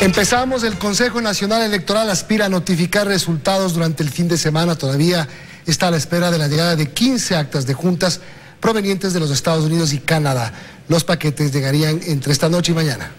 Empezamos, el Consejo Nacional Electoral aspira a notificar resultados durante el fin de semana. Todavía está a la espera de la llegada de 15 actas de juntas provenientes de los Estados Unidos y Canadá. Los paquetes llegarían entre esta noche y mañana.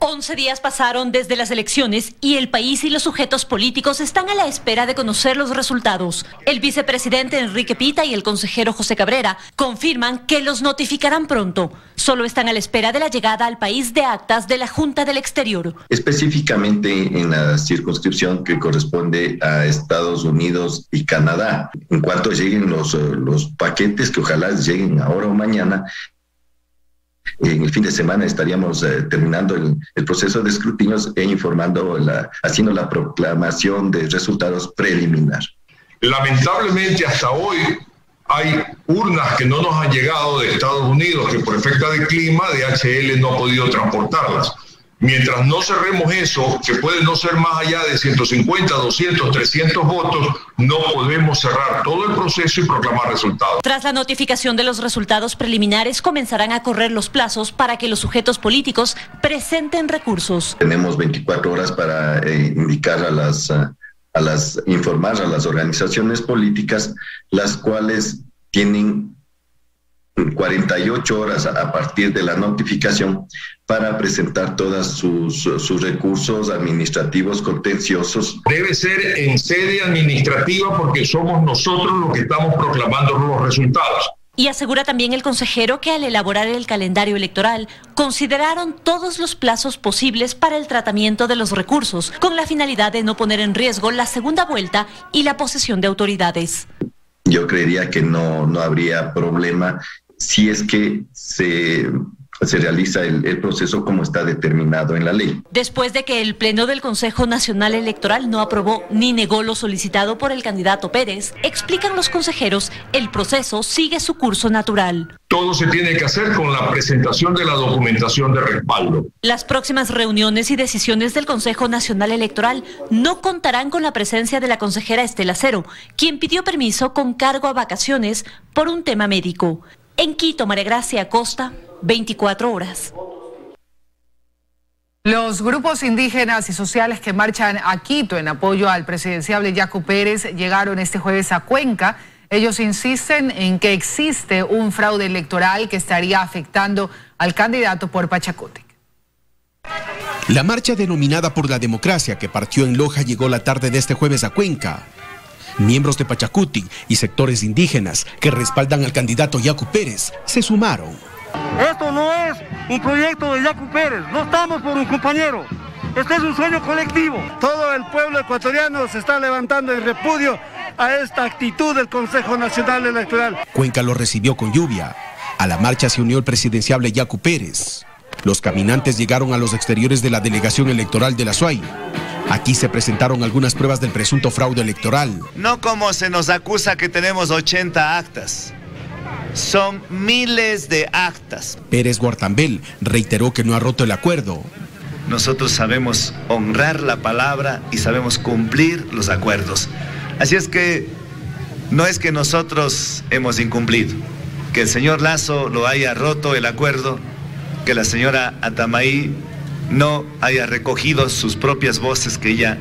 11 días pasaron desde las elecciones y el país y los sujetos políticos están a la espera de conocer los resultados. El vicepresidente Enrique Pita y el consejero José Cabrera confirman que los notificarán pronto. Solo están a la espera de la llegada al país de actas de la Junta del Exterior. Específicamente en la circunscripción que corresponde a Estados Unidos y Canadá. En cuanto lleguen los, eh, los paquetes, que ojalá lleguen ahora o mañana, en el fin de semana estaríamos eh, terminando el, proceso de escrutinios e informando, haciendo la proclamación de resultados preliminar. Lamentablemente hasta hoy hay urnas que no nos han llegado de Estados Unidos, que por efecto de clima DHL no ha podido transportarlas. Mientras no cerremos eso, que puede no ser más allá de 150, 200, 300 votos, no podemos cerrar todo el proceso y proclamar resultados. Tras la notificación de los resultados preliminares, comenzarán a correr los plazos para que los sujetos políticos presenten recursos. Tenemos 24 horas para eh, indicar a las, a las, informar a las organizaciones políticas, las cuales tienen 48 horas a partir de la notificación para presentar todos sus, sus, recursos administrativos contenciosos. Debe ser en sede administrativa porque somos nosotros los que estamos proclamando los resultados. Y asegura también el consejero que al elaborar el calendario electoral consideraron todos los plazos posibles para el tratamiento de los recursos, con la finalidad de no poner en riesgo la segunda vuelta y la posesión de autoridades. Yo creería que no, no habría problema si es que se se realiza el, proceso como está determinado en la ley. Después de que el Pleno del Consejo Nacional Electoral no aprobó ni negó lo solicitado por el candidato Pérez, explican los consejeros, el proceso sigue su curso natural. Todo se tiene que hacer con la presentación de la documentación de respaldo. Las próximas reuniones y decisiones del Consejo Nacional Electoral no contarán con la presencia de la consejera Estela Cero, quien pidió permiso con cargo a vacaciones por un tema médico. En Quito, María Gracia Costa, 24 horas. Los grupos indígenas y sociales que marchan a Quito en apoyo al presidenciable Yacu Pérez llegaron este jueves a Cuenca. Ellos insisten en que existe un fraude electoral que estaría afectando al candidato por Pachacútec. La marcha denominada por la democracia que partió en Loja llegó la tarde de este jueves a Cuenca. Miembros de Pachacuti y sectores indígenas que respaldan al candidato Yacu Pérez se sumaron. Esto no es un proyecto de Yacu Pérez, no estamos por un compañero. Este es un sueño colectivo. Todo el pueblo ecuatoriano se está levantando en repudio a esta actitud del Consejo Nacional Electoral. Cuenca lo recibió con lluvia. A la marcha se unió el presidenciable Yacu Pérez. Los caminantes llegaron a los exteriores de la delegación electoral de la SUAY. Aquí se presentaron algunas pruebas del presunto fraude electoral. No como se nos acusa que tenemos 80 actas. Son miles de actas. Pérez Guartambel reiteró que no ha roto el acuerdo. Nosotros sabemos honrar la palabra y sabemos cumplir los acuerdos. Así es que no es que nosotros hemos incumplido, que el señor Lazo lo haya roto el acuerdo, que la señora Atamaí no haya recogido sus propias voces que ella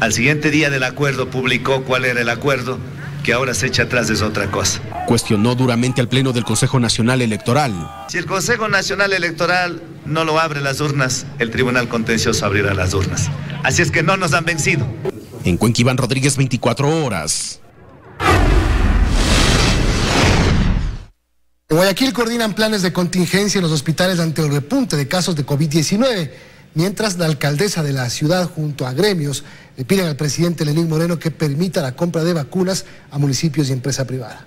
al siguiente día del acuerdo publicó cuál era el acuerdo, que ahora se echa atrás es otra cosa. Cuestionó duramente al Pleno del Consejo Nacional Electoral. Si el Consejo Nacional Electoral no lo abre las urnas, el Tribunal Contencioso abrirá las urnas. Así es que no nos han vencido. En Cuenca Rodríguez, 24 horas. En Guayaquil coordinan planes de contingencia en los hospitales ante el repunte de casos de COVID-19, mientras la alcaldesa de la ciudad junto a gremios le piden al presidente Lenín Moreno que permita la compra de vacunas a municipios y empresa privada.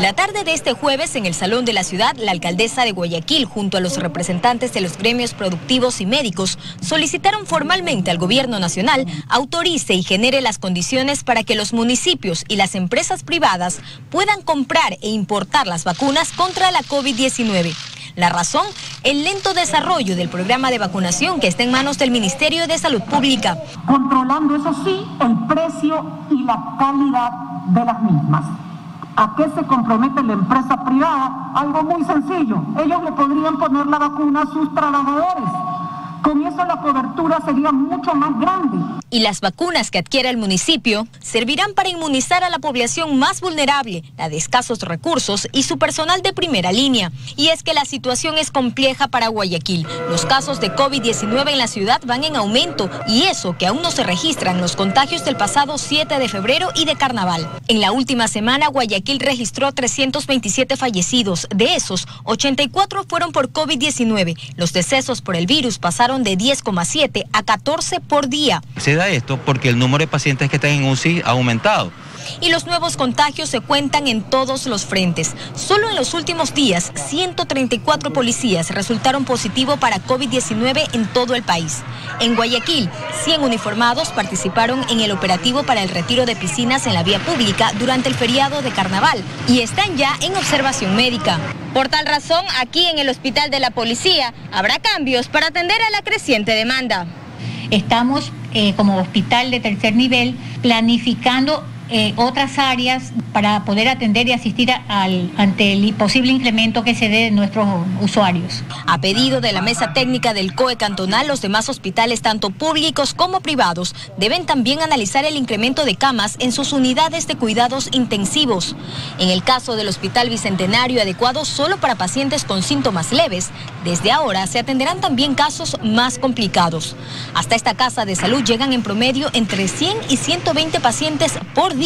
La tarde de este jueves en el Salón de la Ciudad, la alcaldesa de Guayaquil junto a los representantes de los gremios productivos y médicos solicitaron formalmente al gobierno nacional autorice y genere las condiciones para que los municipios y las empresas privadas puedan comprar e importar las vacunas contra la COVID-19. La razón, el lento desarrollo del programa de vacunación que está en manos del Ministerio de Salud Pública. Controlando, eso sí, el precio y la calidad de las mismas. ¿A qué se compromete la empresa privada? Algo muy sencillo. Ellos le podrían poner la vacuna a sus trabajadores Con eso la cobertura sería mucho más grande. Y las vacunas que adquiera el municipio servirán para inmunizar a la población más vulnerable, la de escasos recursos y su personal de primera línea. Y es que la situación es compleja para Guayaquil. Los casos de COVID-19 en la ciudad van en aumento y eso que aún no se registran los contagios del pasado 7 de febrero y de carnaval. En la última semana, Guayaquil registró 327 fallecidos. De esos, 84 fueron por COVID-19. Los decesos por el virus pasaron de 10,7 a 14 por día. Se da esto porque el número de pacientes que están en UCI ha aumentado y los nuevos contagios se cuentan en todos los frentes. Solo en los últimos días, 134 policías resultaron positivo para COVID-19 en todo el país. En Guayaquil, 100 uniformados participaron en el operativo para el retiro de piscinas en la vía pública durante el feriado de carnaval y están ya en observación médica. Por tal razón, aquí en el Hospital de la Policía habrá cambios para atender a la creciente demanda. Estamos eh, como hospital de tercer nivel planificando eh, otras áreas para poder atender y asistir al, ante el posible incremento que se dé de nuestros usuarios. A pedido de la mesa técnica del COE cantonal, los demás hospitales, tanto públicos como privados, deben también analizar el incremento de camas en sus unidades de cuidados intensivos. En el caso del Hospital Bicentenario adecuado solo para pacientes con síntomas leves, desde ahora se atenderán también casos más complicados. Hasta esta casa de salud llegan en promedio entre 100 y 120 pacientes por día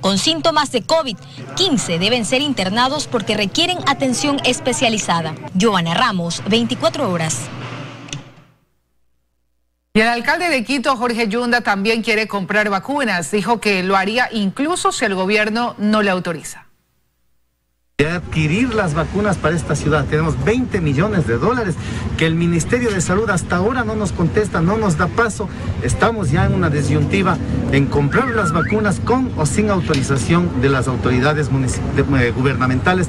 con síntomas de COVID. 15 deben ser internados porque requieren atención especializada. Joana Ramos, 24 horas. Y el alcalde de Quito, Jorge Yunda, también quiere comprar vacunas. Dijo que lo haría incluso si el gobierno no le autoriza de adquirir las vacunas para esta ciudad. Tenemos 20 millones de dólares que el Ministerio de Salud hasta ahora no nos contesta, no nos da paso. Estamos ya en una disyuntiva en comprar las vacunas con o sin autorización de las autoridades eh, gubernamentales.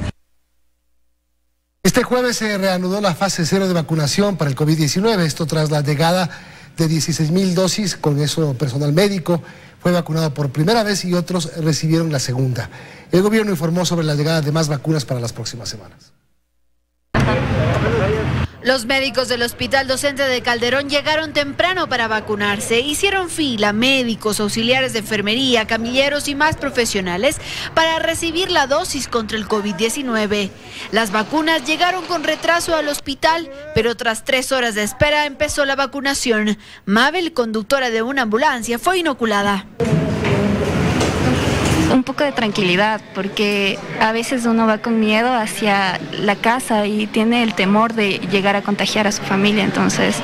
Este jueves se reanudó la fase cero de vacunación para el COVID-19, esto tras la llegada de 16 mil dosis, con eso personal médico fue vacunado por primera vez y otros recibieron la segunda. El gobierno informó sobre la llegada de más vacunas para las próximas semanas. Los médicos del Hospital Docente de Calderón llegaron temprano para vacunarse. Hicieron fila médicos, auxiliares de enfermería, camilleros y más profesionales para recibir la dosis contra el COVID-19. Las vacunas llegaron con retraso al hospital, pero tras tres horas de espera empezó la vacunación. Mabel, conductora de una ambulancia, fue inoculada un poco de tranquilidad, porque a veces uno va con miedo hacia la casa y tiene el temor de llegar a contagiar a su familia, entonces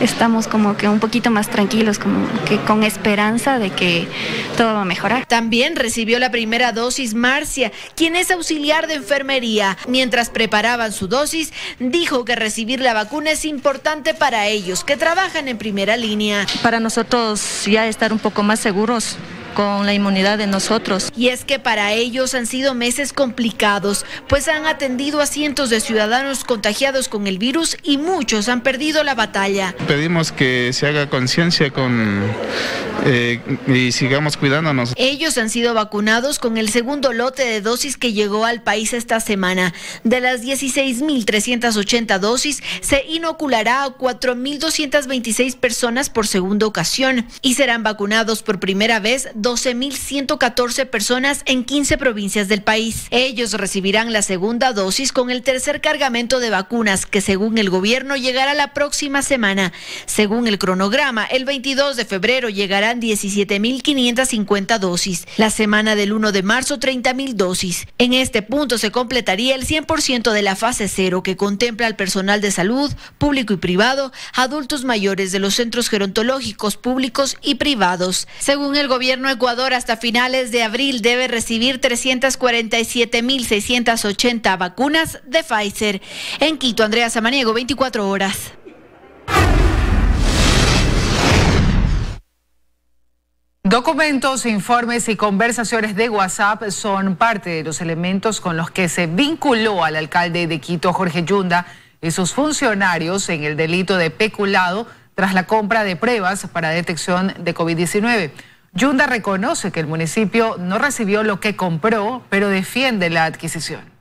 estamos como que un poquito más tranquilos, como que con esperanza de que todo va a mejorar. También recibió la primera dosis Marcia, quien es auxiliar de enfermería. Mientras preparaban su dosis, dijo que recibir la vacuna es importante para ellos, que trabajan en primera línea. Para nosotros ya estar un poco más seguros con la inmunidad de nosotros. Y es que para ellos han sido meses complicados, pues han atendido a cientos de ciudadanos contagiados con el virus y muchos han perdido la batalla. Pedimos que se haga conciencia con eh, y sigamos cuidándonos. Ellos han sido vacunados con el segundo lote de dosis que llegó al país esta semana. De las 16.380 dosis, se inoculará a 4.226 personas por segunda ocasión y serán vacunados por primera vez 12.114 personas en 15 provincias del país. Ellos recibirán la segunda dosis con el tercer cargamento de vacunas que según el gobierno llegará la próxima semana. Según el cronograma, el 22 de febrero llegarán 17.550 dosis. La semana del 1 de marzo 30.000 dosis. En este punto se completaría el 100% de la fase cero que contempla al personal de salud, público y privado, adultos mayores de los centros gerontológicos públicos y privados. Según el gobierno Ecuador hasta finales de abril debe recibir 347.680 vacunas de Pfizer. En Quito, Andrea Samaniego, 24 horas. Documentos, informes y conversaciones de WhatsApp son parte de los elementos con los que se vinculó al alcalde de Quito, Jorge Yunda, y sus funcionarios en el delito de peculado tras la compra de pruebas para detección de COVID-19. Yunda reconoce que el municipio no recibió lo que compró, pero defiende la adquisición.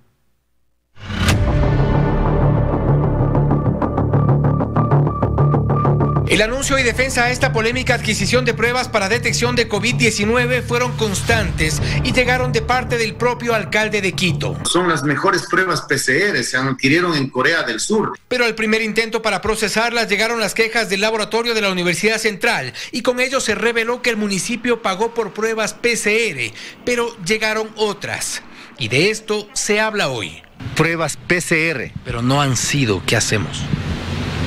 El anuncio y defensa a esta polémica adquisición de pruebas para detección de COVID-19 fueron constantes y llegaron de parte del propio alcalde de Quito. Son las mejores pruebas PCR, se adquirieron en Corea del Sur. Pero al primer intento para procesarlas llegaron las quejas del laboratorio de la Universidad Central y con ello se reveló que el municipio pagó por pruebas PCR, pero llegaron otras. Y de esto se habla hoy. Pruebas PCR. Pero no han sido, ¿qué hacemos?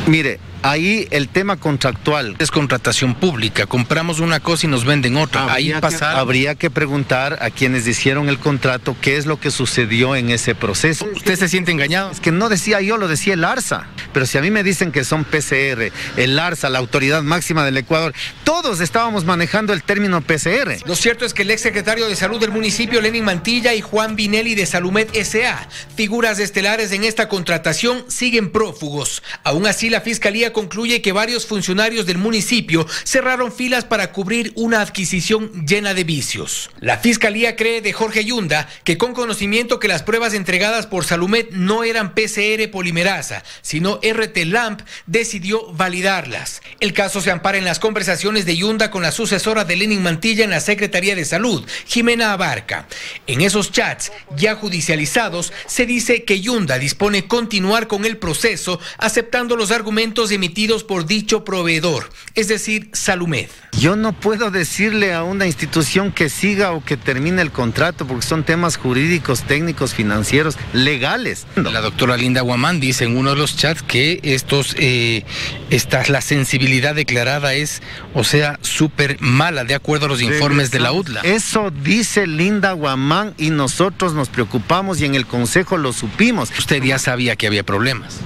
Mire, ahí el tema contractual. Es contratación pública, compramos una cosa y nos venden otra. ahí pasar. Habría que preguntar a quienes hicieron el contrato qué es lo que sucedió en ese proceso. ¿Usted se siente engañado? Es que no decía yo, lo decía el ARSA. Pero si a mí me dicen que son PCR, el ARSA, la autoridad máxima del Ecuador, todos estábamos manejando el término PCR. Lo cierto es que el exsecretario de Salud del municipio, Lenin Mantilla, y Juan Vinelli de Salumet SA, figuras estelares en esta contratación, siguen prófugos. Aún así, la Fiscalía concluye que varios funcionarios del municipio cerraron filas para cubrir una adquisición llena de vicios. La Fiscalía cree de Jorge Yunda que con conocimiento que las pruebas entregadas por Salumet no eran PCR polimerasa, sino RT-LAMP, decidió validarlas. El caso se ampara en las conversaciones de Yunda con la sucesora de Lenin Mantilla en la Secretaría de Salud, Jimena Abarca. En esos chats ya judicializados se dice que Yunda dispone continuar con el proceso aceptando los argumentos emitidos por dicho proveedor, es decir, Salumed. Yo no puedo decirle a una institución que siga o que termine el contrato porque son temas jurídicos, técnicos, financieros, legales. La doctora Linda Guamán dice en uno de los chats que estos, eh, esta, la sensibilidad declarada es, o sea, súper mala, de acuerdo a los informes de la UDLA. Eso dice Linda Guamán y nosotros nos preocupamos y en el Consejo lo supimos. Usted ya sabía que había problemas.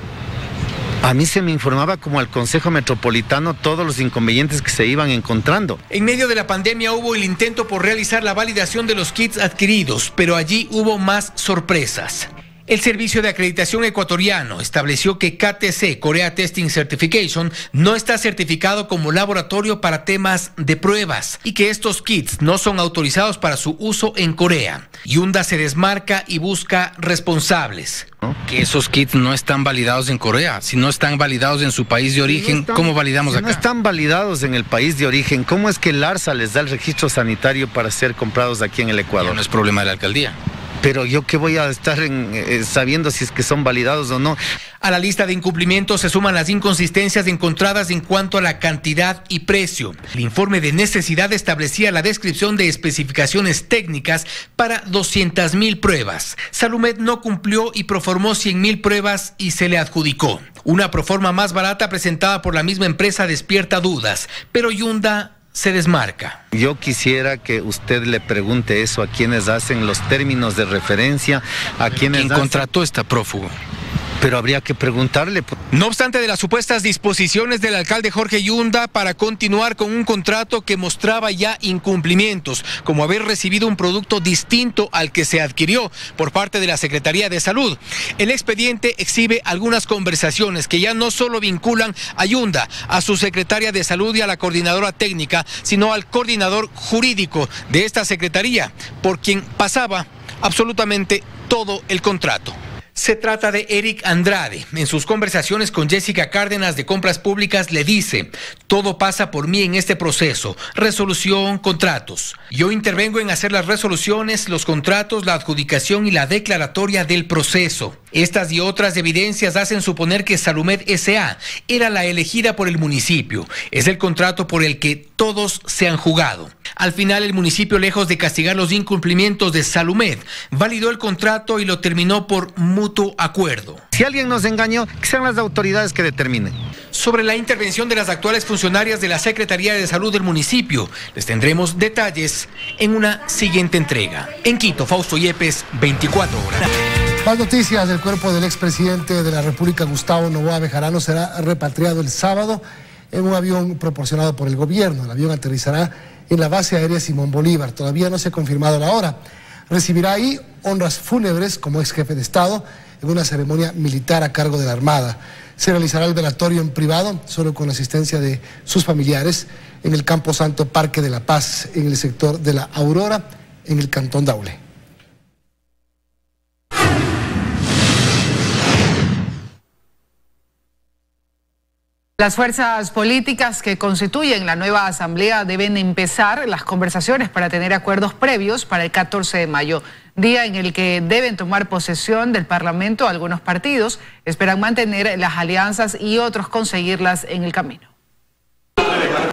A mí se me informaba como al Consejo Metropolitano todos los inconvenientes que se iban encontrando. En medio de la pandemia hubo el intento por realizar la validación de los kits adquiridos, pero allí hubo más sorpresas. El Servicio de Acreditación Ecuatoriano estableció que KTC, Korea Testing Certification, no está certificado como laboratorio para temas de pruebas y que estos kits no son autorizados para su uso en Corea. Yunda se desmarca y busca responsables. Que esos kits no están validados en Corea. Si no están validados en su país de origen, ¿cómo validamos si acá? No están validados en el país de origen. ¿Cómo es que el ARSA les da el registro sanitario para ser comprados aquí en el Ecuador? Ya no es problema de la alcaldía pero yo qué voy a estar eh, sabiendo si es que son validados o no. A la lista de incumplimientos se suman las inconsistencias encontradas en cuanto a la cantidad y precio. El informe de necesidad establecía la descripción de especificaciones técnicas para 200 mil pruebas. Salumet no cumplió y proformó 100 mil pruebas y se le adjudicó. Una proforma más barata presentada por la misma empresa despierta dudas, pero Yunda se desmarca. Yo quisiera que usted le pregunte eso a quienes hacen los términos de referencia, a quienes ¿Quién contrató esta prófugo? Pero habría que preguntarle. No obstante de las supuestas disposiciones del alcalde Jorge Yunda para continuar con un contrato que mostraba ya incumplimientos, como haber recibido un producto distinto al que se adquirió por parte de la Secretaría de Salud. El expediente exhibe algunas conversaciones que ya no solo vinculan a Yunda, a su secretaria de Salud y a la coordinadora técnica, sino al coordinador jurídico de esta Secretaría, por quien pasaba absolutamente todo el contrato. Se trata de Eric Andrade. En sus conversaciones con Jessica Cárdenas de Compras Públicas le dice, todo pasa por mí en este proceso, resolución, contratos. Yo intervengo en hacer las resoluciones, los contratos, la adjudicación y la declaratoria del proceso. Estas y otras evidencias hacen suponer que Salumed SA era la elegida por el municipio. Es el contrato por el que todos se han jugado. Al final el municipio, lejos de castigar los incumplimientos de Salumed, validó el contrato y lo terminó por mutuo acuerdo. Si alguien nos engañó, que sean las autoridades que determinen. Sobre la intervención de las actuales funcionarias de la Secretaría de Salud del municipio, les tendremos detalles en una siguiente entrega. En Quito, Fausto Yepes, 24 horas. Más noticias del cuerpo del expresidente de la República, Gustavo Novoa Bejarano, será repatriado el sábado en un avión proporcionado por el gobierno. El avión aterrizará en la base aérea Simón Bolívar. Todavía no se ha confirmado la hora. Recibirá ahí honras fúnebres como ex jefe de Estado en una ceremonia militar a cargo de la Armada. Se realizará el velatorio en privado, solo con la asistencia de sus familiares, en el Campo Santo Parque de la Paz, en el sector de la Aurora, en el Cantón Daule. Las fuerzas políticas que constituyen la nueva asamblea deben empezar las conversaciones para tener acuerdos previos para el 14 de mayo, día en el que deben tomar posesión del Parlamento algunos partidos. Esperan mantener las alianzas y otros conseguirlas en el camino.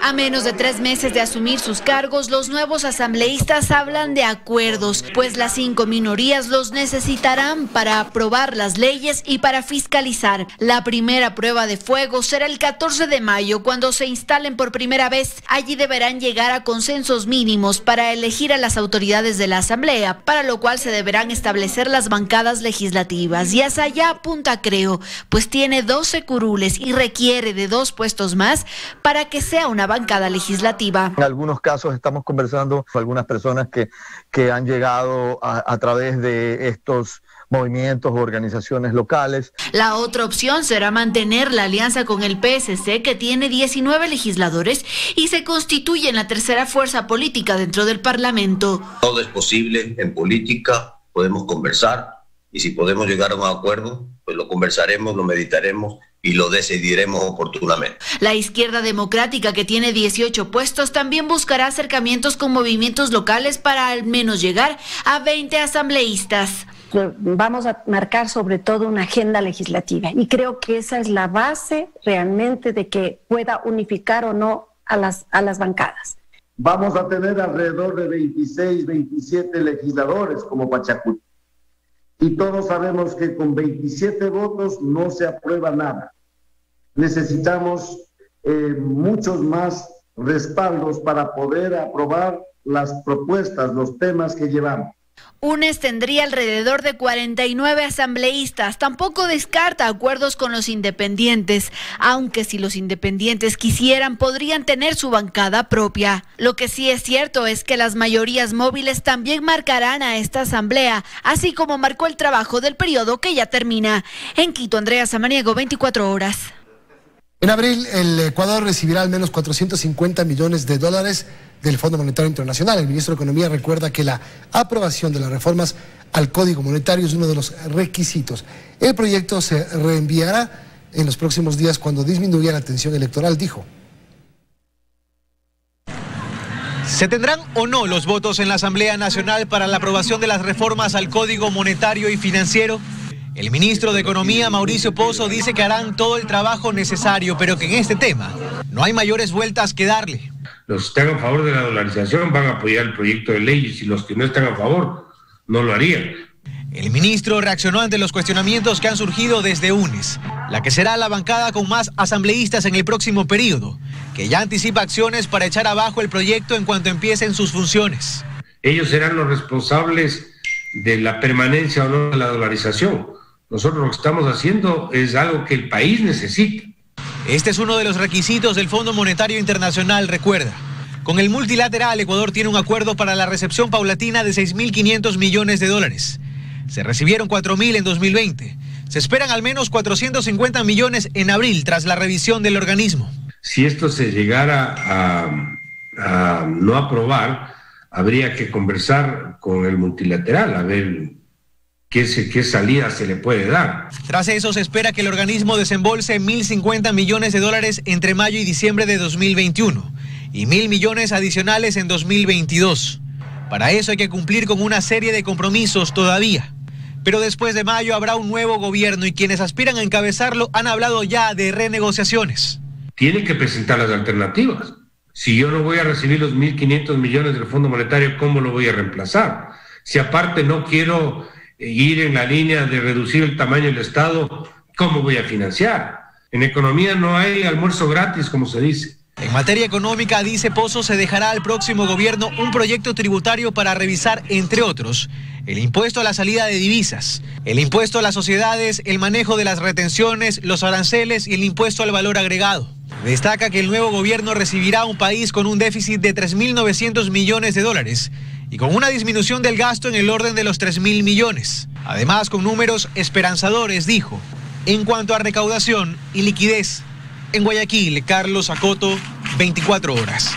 A menos de tres meses de asumir sus cargos, los nuevos asambleístas hablan de acuerdos, pues las cinco minorías los necesitarán para aprobar las leyes y para fiscalizar. La primera prueba de fuego será el 14 de mayo, cuando se instalen por primera vez. Allí deberán llegar a consensos mínimos para elegir a las autoridades de la asamblea, para lo cual se deberán establecer las bancadas legislativas. Y hasta allá apunta Creo, pues tiene 12 curules y requiere de dos puestos más para que sea una bancada legislativa. En algunos casos estamos conversando con algunas personas que, que han llegado a, a través de estos movimientos o organizaciones locales. La otra opción será mantener la alianza con el PSC, que tiene 19 legisladores y se constituye en la tercera fuerza política dentro del Parlamento. Todo es posible en política, podemos conversar y si podemos llegar a un acuerdo, pues lo conversaremos, lo meditaremos y lo decidiremos oportunamente. La izquierda democrática, que tiene 18 puestos, también buscará acercamientos con movimientos locales para al menos llegar a 20 asambleístas. Vamos a marcar sobre todo una agenda legislativa y creo que esa es la base realmente de que pueda unificar o no a las, a las bancadas. Vamos a tener alrededor de 26, 27 legisladores como Pachacuti y todos sabemos que con 27 votos no se aprueba nada. Necesitamos eh, muchos más respaldos para poder aprobar las propuestas, los temas que llevamos. UNES tendría alrededor de 49 asambleístas. Tampoco descarta acuerdos con los independientes, aunque si los independientes quisieran podrían tener su bancada propia. Lo que sí es cierto es que las mayorías móviles también marcarán a esta asamblea, así como marcó el trabajo del periodo que ya termina. En Quito, Andrea Samaniego, 24 horas. En abril, el Ecuador recibirá al menos 450 millones de dólares del Fondo Monetario Internacional. El ministro de Economía recuerda que la aprobación de las reformas al Código Monetario es uno de los requisitos. El proyecto se reenviará en los próximos días cuando disminuya la tensión electoral, dijo. ¿Se tendrán o no los votos en la Asamblea Nacional para la aprobación de las reformas al Código Monetario y Financiero? El ministro de Economía, Mauricio Pozo, dice que harán todo el trabajo necesario, pero que en este tema no hay mayores vueltas que darle. Los que están a favor de la dolarización van a apoyar el proyecto de ley y los que no están a favor no lo harían. El ministro reaccionó ante los cuestionamientos que han surgido desde UNES, la que será la bancada con más asambleístas en el próximo periodo, que ya anticipa acciones para echar abajo el proyecto en cuanto empiecen sus funciones. Ellos serán los responsables de la permanencia o no de la dolarización. Nosotros lo que estamos haciendo es algo que el país necesita. Este es uno de los requisitos del Fondo Monetario Internacional, recuerda. Con el multilateral, Ecuador tiene un acuerdo para la recepción paulatina de 6.500 millones de dólares. Se recibieron 4.000 en 2020. Se esperan al menos 450 millones en abril tras la revisión del organismo. Si esto se llegara a, a no aprobar, habría que conversar con el multilateral, a ver ¿Qué, ¿Qué, salida se le puede dar? Tras eso, se espera que el organismo desembolse 1.050 millones de dólares entre mayo y diciembre de 2021 y mil millones adicionales en 2022. Para eso hay que cumplir con una serie de compromisos todavía. Pero después de mayo habrá un nuevo gobierno y quienes aspiran a encabezarlo han hablado ya de renegociaciones. Tienen que presentar las alternativas. Si yo no voy a recibir los 1.500 millones del Fondo Monetario, ¿cómo lo voy a reemplazar? Si aparte no quiero ir en la línea de reducir el tamaño del Estado, ¿cómo voy a financiar? En economía no hay almuerzo gratis, como se dice. En materia económica, dice Pozo, se dejará al próximo gobierno un proyecto tributario para revisar, entre otros, el impuesto a la salida de divisas, el impuesto a las sociedades, el manejo de las retenciones, los aranceles y el impuesto al valor agregado. Destaca que el nuevo gobierno recibirá un país con un déficit de 3.900 millones de dólares y con una disminución del gasto en el orden de los 3 mil millones. Además, con números esperanzadores, dijo. En cuanto a recaudación y liquidez, en Guayaquil, Carlos Acoto, 24 horas.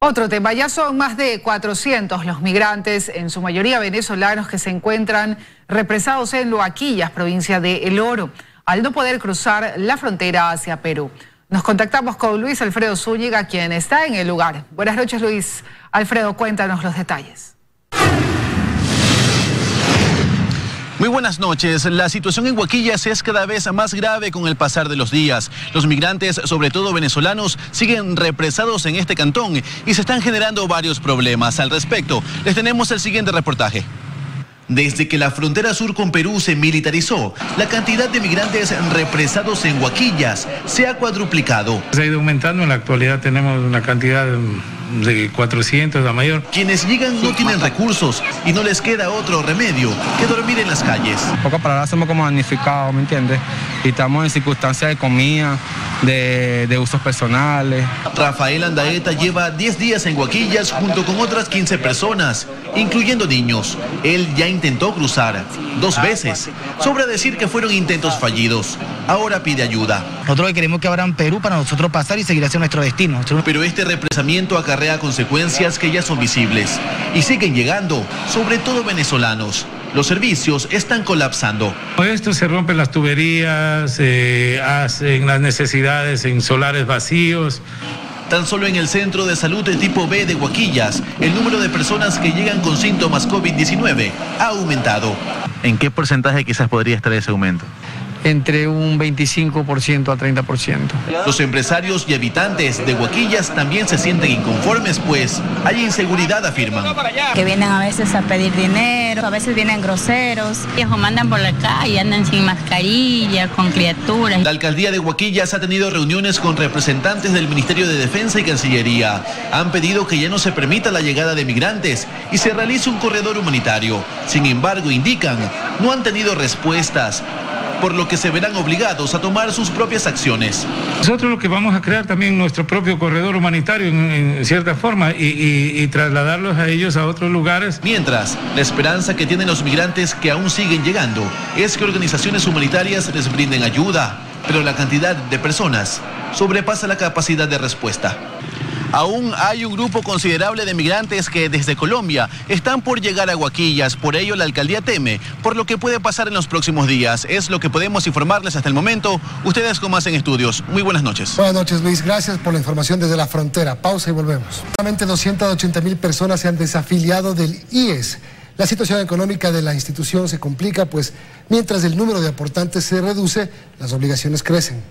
Otro tema, ya son más de 400 los migrantes, en su mayoría venezolanos, que se encuentran represados en Loaquillas, provincia de El Oro. al no poder cruzar la frontera hacia Perú. Nos contactamos con Luis Alfredo Zúñiga, quien está en el lugar. Buenas noches, Luis. Alfredo, cuéntanos los detalles. Muy buenas noches. La situación en Huaquillas es cada vez más grave con el pasar de los días. Los migrantes, sobre todo venezolanos, siguen represados en este cantón y se están generando varios problemas. Al respecto, les tenemos el siguiente reportaje. Desde que la frontera sur con Perú se militarizó, la cantidad de migrantes represados en Huaquillas se ha cuadruplicado. Se ha ido aumentando, en la actualidad tenemos una cantidad 400 a mayor. Quienes llegan no tienen recursos y no les queda otro remedio que dormir en las calles. Poco para somos como damnificados, ¿me entiendes? Y estamos en circunstancias de comida, de, de, usos personales. Rafael Andaeta lleva 10 días en Huaquillas junto con otras 15 personas, incluyendo niños. Él ya intentó cruzar dos veces. Sobra decir que fueron intentos fallidos. Ahora pide ayuda. Nosotros queremos que abran Perú para nosotros pasar y seguir hacia nuestro destino. Pero este represamiento acarrea consecuencias que ya son visibles y siguen llegando, sobre todo venezolanos. Los servicios están colapsando. Esto se rompen las tuberías, se hacen las necesidades en solares vacíos. Tan solo en el centro de salud de tipo B de Huaquillas, el número de personas que llegan con síntomas COVID-19 ha aumentado. ¿En qué porcentaje quizás podría estar ese aumento? Entre un 25% a 30%. Los empresarios y habitantes de Huaquillas también se sienten inconformes, pues hay inseguridad, afirman. Que vienen a veces a pedir dinero, a veces vienen groseros. Ellos mandan por la calle, andan sin mascarilla, con criaturas. La alcaldía de Huaquillas ha tenido reuniones con representantes del Ministerio de Defensa y Cancillería. Han pedido que ya no se permita la llegada de migrantes y se realice un corredor humanitario. Sin embargo, indican, no han tenido respuestas por lo que se verán obligados a tomar sus propias acciones. Nosotros lo que vamos a crear también nuestro propio corredor humanitario en, cierta forma y, trasladarlos a ellos a otros lugares. Mientras, la esperanza que tienen los migrantes que aún siguen llegando es que organizaciones humanitarias les brinden ayuda, pero la cantidad de personas sobrepasa la capacidad de respuesta. Aún hay un grupo considerable de migrantes que desde Colombia están por llegar a Guaquillas, por ello la alcaldía teme por lo que puede pasar en los próximos días. Es lo que podemos informarles hasta el momento. Ustedes como hacen estudios. Muy buenas noches. Buenas noches Luis, gracias por la información desde la frontera. Pausa y volvemos. Solamente 280 mil personas se han desafiliado del IES. La situación económica de la institución se complica, pues mientras el número de aportantes se reduce, las obligaciones crecen.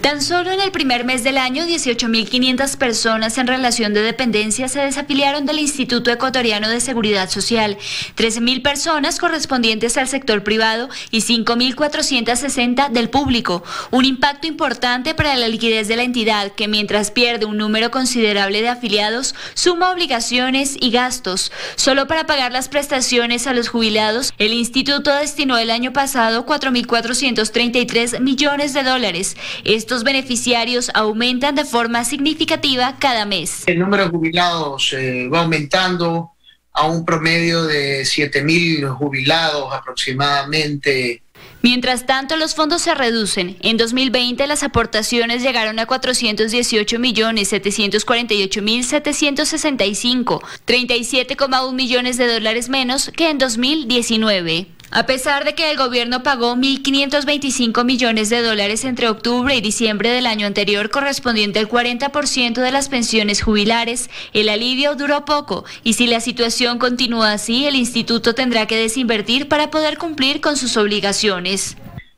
Tan solo en el primer mes del año, 18.500 personas en relación de dependencia se desafiliaron del Instituto Ecuatoriano de Seguridad Social, 13.000 personas correspondientes al sector privado y 5.460 del público. Un impacto importante para la liquidez de la entidad que mientras pierde un número considerable de afiliados, suma obligaciones y gastos. Solo para pagar las prestaciones a los jubilados, el instituto destinó el año pasado 4.433 millones de dólares. Estos beneficiarios aumentan de forma significativa cada mes. El número de jubilados eh, va aumentando a un promedio de 7.000 jubilados aproximadamente. Mientras tanto, los fondos se reducen. En 2020 las aportaciones llegaron a 418 millones 748 mil 765, 37,1 millones de dólares menos que en 2019. A pesar de que el gobierno pagó 1.525 millones de dólares entre octubre y diciembre del año anterior, correspondiente al 40% de las pensiones jubilares, el alivio duró poco y si la situación continúa así, el instituto tendrá que desinvertir para poder cumplir con sus obligaciones.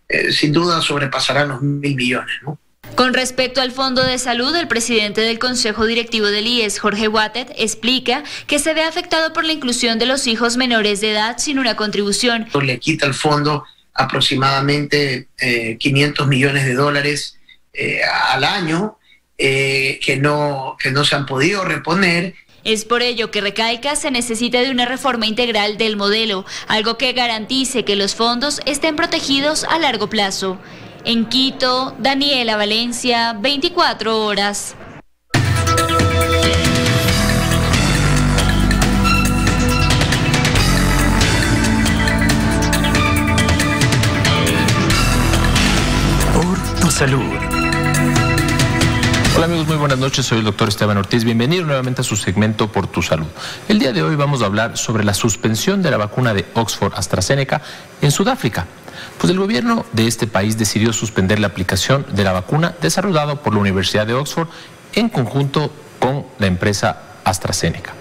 Eh, sin duda sobrepasarán los mil millones, ¿no? Con respecto al Fondo de Salud, el presidente del Consejo Directivo del IES, Jorge Wattet, explica que se ve afectado por la inclusión de los hijos menores de edad sin una contribución. Le quita al fondo aproximadamente 500 eh, millones de dólares eh, al año eh, que, no, que no se han podido reponer es por ello que Recaica se necesita de una reforma integral del modelo, algo que garantice que los fondos estén protegidos a largo plazo. En Quito, Daniela Valencia, 24 horas. Por tu salud. Hola amigos, muy buenas noches. Soy el doctor Esteban Ortiz. Bienvenido nuevamente a su segmento Por tu Salud. El día de hoy vamos a hablar sobre la suspensión de la vacuna de Oxford AstraZeneca en Sudáfrica. Pues el gobierno de este país decidió suspender la aplicación de la vacuna desarrollada por la Universidad de Oxford en conjunto con la empresa AstraZeneca.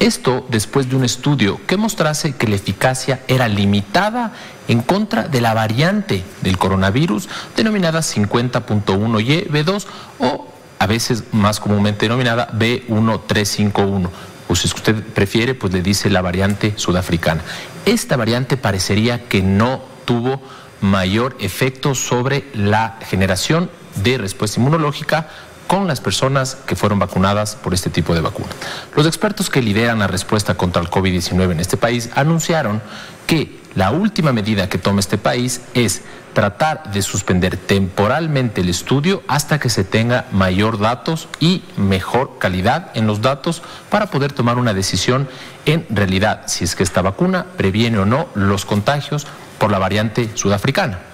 Esto después de un estudio que mostrase que la eficacia era limitada en contra de la variante del coronavirus denominada 50.1Y B2 o a veces más comúnmente denominada B1351. O si usted prefiere, pues le dice la variante sudafricana. Esta variante parecería que no tuvo mayor efecto sobre la generación de respuesta inmunológica con las personas que fueron vacunadas por este tipo de vacuna. Los expertos que lideran la respuesta contra el COVID-19 en este país anunciaron que la última medida que toma este país es tratar de suspender temporalmente el estudio hasta que se tenga mayor datos y mejor calidad en los datos para poder tomar una decisión en realidad si es que esta vacuna previene o no los contagios por la variante sudafricana.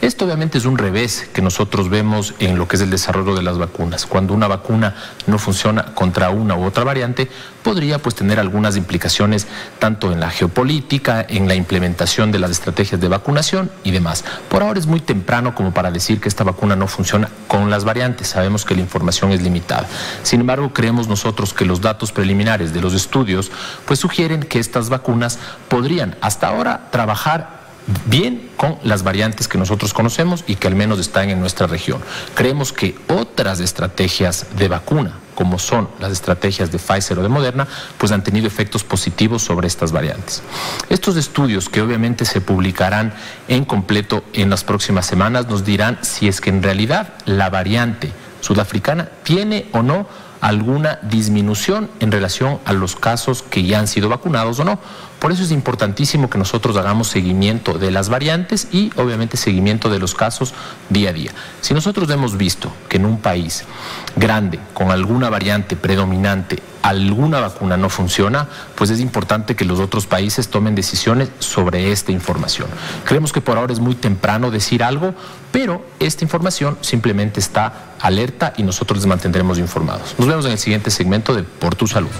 Esto obviamente es un revés que nosotros vemos en lo que es el desarrollo de las vacunas. Cuando una vacuna no funciona contra una u otra variante, podría pues tener algunas implicaciones tanto en la geopolítica, en la implementación de las estrategias de vacunación y demás. Por ahora es muy temprano como para decir que esta vacuna no funciona con las variantes. Sabemos que la información es limitada. Sin embargo, creemos nosotros que los datos preliminares de los estudios pues sugieren que estas vacunas podrían hasta ahora trabajar bien con las variantes que nosotros conocemos y que al menos están en nuestra región. Creemos que otras estrategias de vacuna, como son las estrategias de Pfizer o de Moderna, pues han tenido efectos positivos sobre estas variantes. Estos estudios, que obviamente se publicarán en completo en las próximas semanas, nos dirán si es que en realidad la variante sudafricana tiene o no alguna disminución en relación a los casos que ya han sido vacunados o no. Por eso es importantísimo que nosotros hagamos seguimiento de las variantes y obviamente seguimiento de los casos día a día. Si nosotros hemos visto que en un país grande, con alguna variante predominante, alguna vacuna no funciona, pues es importante que los otros países tomen decisiones sobre esta información. Creemos que por ahora es muy temprano decir algo, pero esta información simplemente está alerta y nosotros les mantendremos informados. Nos vemos en el siguiente segmento de Por tu Salud.